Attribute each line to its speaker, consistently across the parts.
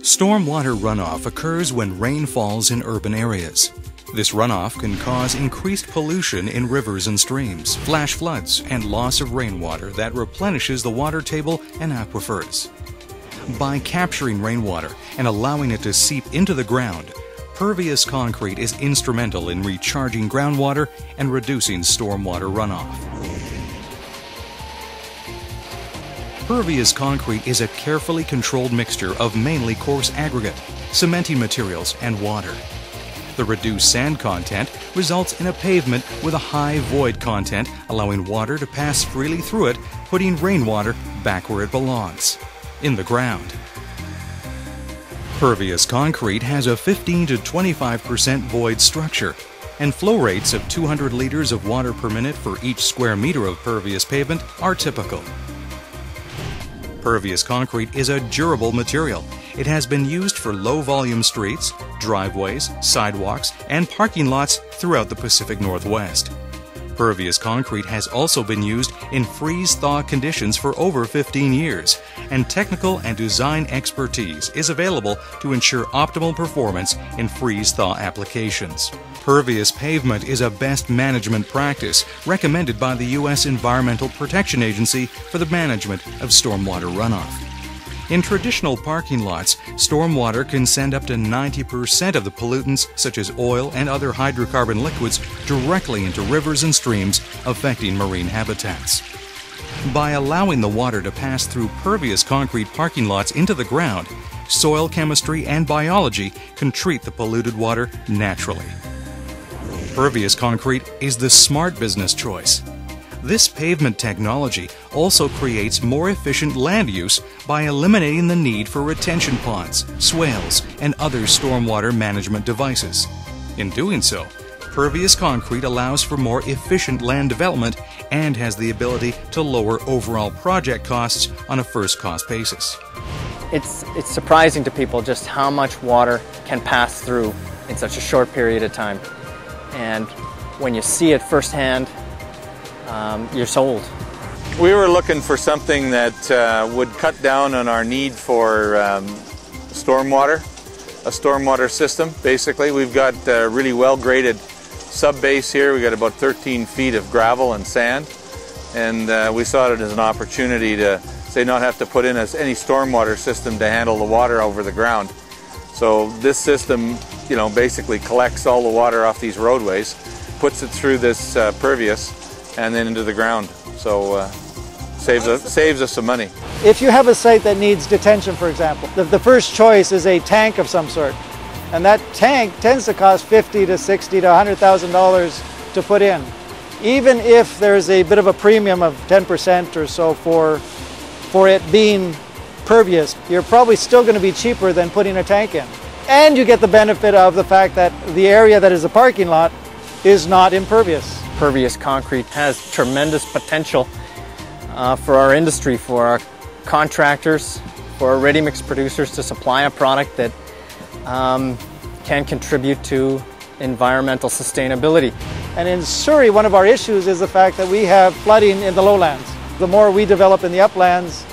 Speaker 1: Stormwater runoff occurs when rain falls in urban areas. This runoff can cause increased pollution in rivers and streams, flash floods, and loss of rainwater that replenishes the water table and aquifers. By capturing rainwater and allowing it to seep into the ground, pervious concrete is instrumental in recharging groundwater and reducing stormwater runoff. Pervious concrete is a carefully controlled mixture of mainly coarse aggregate, cementing materials, and water. The reduced sand content results in a pavement with a high void content, allowing water to pass freely through it, putting rainwater back where it belongs in the ground. Pervious concrete has a 15 to 25% void structure, and flow rates of 200 liters of water per minute for each square meter of pervious pavement are typical. Pervious concrete is a durable material. It has been used for low volume streets, driveways, sidewalks, and parking lots throughout the Pacific Northwest. Pervious concrete has also been used in freeze thaw conditions for over 15 years, and technical and design expertise is available to ensure optimal performance in freeze thaw applications. Pervious pavement is a best management practice recommended by the U.S. Environmental Protection Agency for the management of stormwater runoff. In traditional parking lots, stormwater can send up to 90% of the pollutants, such as oil and other hydrocarbon liquids, directly into rivers and streams, affecting marine habitats. By allowing the water to pass through pervious concrete parking lots into the ground, soil chemistry and biology can treat the polluted water naturally. Pervious concrete is the smart business choice. This pavement technology also creates more efficient land use by eliminating the need for retention ponds, swales, and other stormwater management devices. In doing so, pervious concrete allows for more efficient land development and has the ability to lower overall project costs on a first cost basis.
Speaker 2: It's, it's surprising to people just how much water can pass through in such a short period of time. And when you see it firsthand, um, you're sold.
Speaker 3: We were looking for something that uh, would cut down on our need for um, stormwater, a stormwater system. Basically, we've got a really well graded sub base here. We've got about 13 feet of gravel and sand, and uh, we saw it as an opportunity to say not have to put in any stormwater system to handle the water over the ground. So this system, you know, basically collects all the water off these roadways, puts it through this uh, pervious, and then into the ground. So uh, saves us, saves us some money.
Speaker 4: If you have a site that needs detention, for example, the, the first choice is a tank of some sort. And that tank tends to cost 50 to 60 to $100,000 to put in. Even if there's a bit of a premium of 10% or so for, for it being pervious, you're probably still going to be cheaper than putting a tank in. And you get the benefit of the fact that the area that is a parking lot is not impervious.
Speaker 2: Pervious concrete has tremendous potential uh, for our industry, for our contractors, for our ready mix producers to supply a product that um, can contribute to environmental sustainability.
Speaker 4: And in Surrey, one of our issues is the fact that we have flooding in the lowlands. The more we develop in the uplands,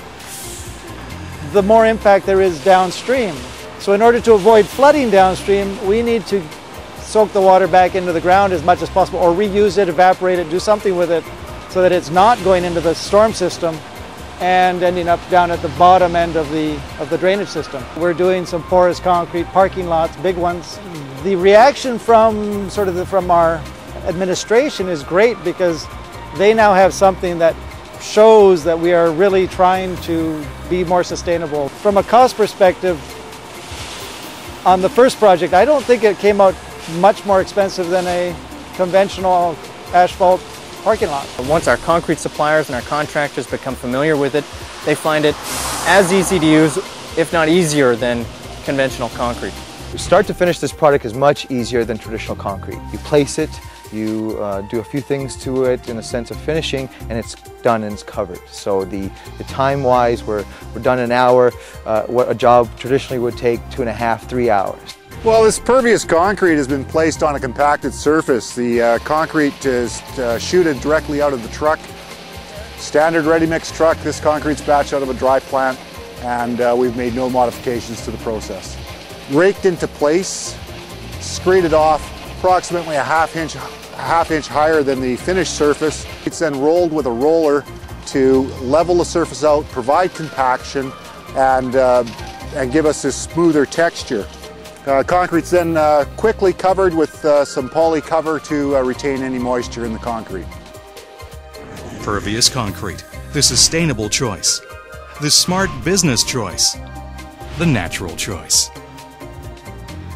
Speaker 4: the more impact there is downstream. So in order to avoid flooding downstream, we need to soak the water back into the ground as much as possible or reuse it, evaporate it, do something with it so that it's not going into the storm system and ending up down at the bottom end of the, of the drainage system. We're doing some porous concrete parking lots, big ones. The reaction from sort of the, from our administration is great because they now have something that shows that we are really trying to be more sustainable. From a cost perspective, on the first project, I don't think it came out much more expensive than a conventional asphalt parking lot.
Speaker 2: Once our concrete suppliers and our contractors become familiar with it, they find it as easy to use, if not easier, than conventional concrete.
Speaker 5: Start to finish this product is much easier than traditional concrete. You place it, you uh, do a few things to it in a sense of finishing, and it's done and it's covered. So the, the time-wise, we're, we're done in an hour, uh, what a job traditionally would take two and a half, three hours.
Speaker 6: Well, this pervious concrete has been placed on a compacted surface. The uh, concrete is uh, shooted directly out of the truck. Standard ready mix truck, this concrete's batched out of a dry plant. and uh, we've made no modifications to the process. Raked into place, scraped off approximately a half inch, half inch higher than the finished surface. It's then rolled with a roller to level the surface out, provide compaction, and, uh, and give us this smoother texture. Uh, concrete's then uh, quickly covered with uh, some poly cover to uh, retain any moisture in the concrete.
Speaker 1: Pervious Concrete, the sustainable choice, the smart business choice, the natural choice.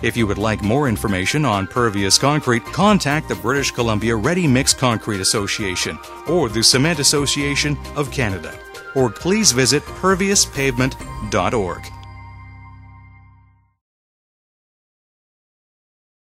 Speaker 1: If you would like more information on Pervious Concrete, contact the British Columbia Ready Mix Concrete Association or the Cement Association of Canada, or please visit perviouspavement.org.